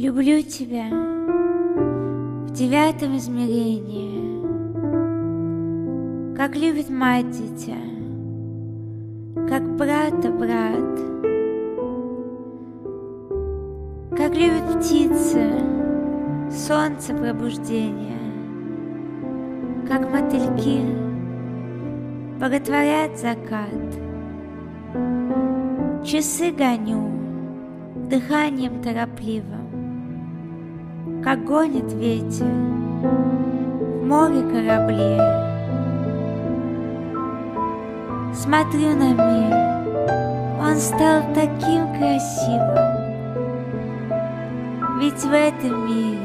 Люблю тебя в девятом измерении, Как любит мать дитя, как брата брат, Как любит птица солнце пробуждения, Как мотыльки боготворят закат. Часы гоню дыханием торопливым, как гонит ветер в море корабли. Смотрю на мир, он стал таким красивым, ведь в этом мире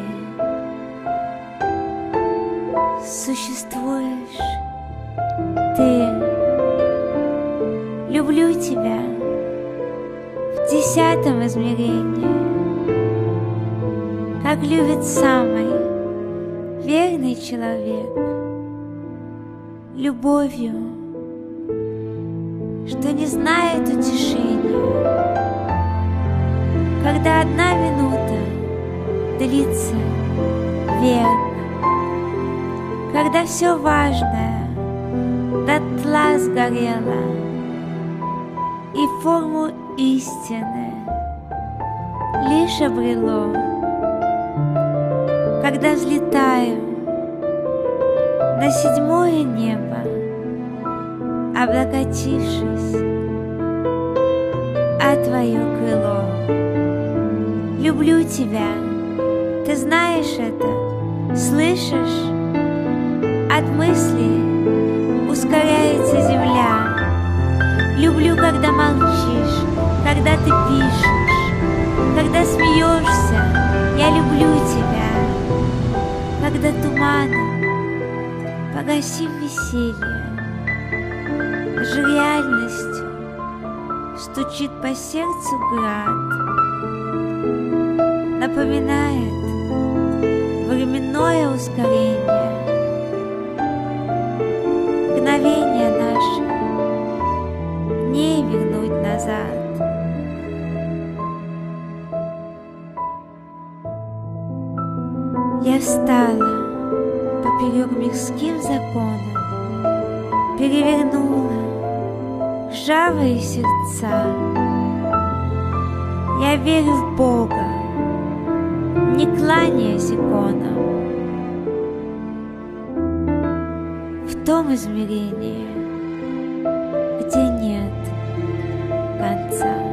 существуешь ты. Люблю тебя в десятом измерении как любит самый верный человек, любовью, что не знает утешения, когда одна минута длится век, когда все важное дотла сгорело, и форму истины лишь обрело когда взлетаю на седьмое небо, облокотившись о твое крыло. Люблю тебя, ты знаешь это, слышишь? От мысли ускоряется земля. Люблю, когда молчишь, когда ты пишешь, когда туманы погасив веселье, Даже реальностью стучит по сердцу град, Напоминает временное ускорение, Мгновение наше не вернуть назад. Я встала поперек мирским законам, Перевернула ржавые сердца. Я верю в Бога, не кланяясь иконам. В том измерении, где нет конца.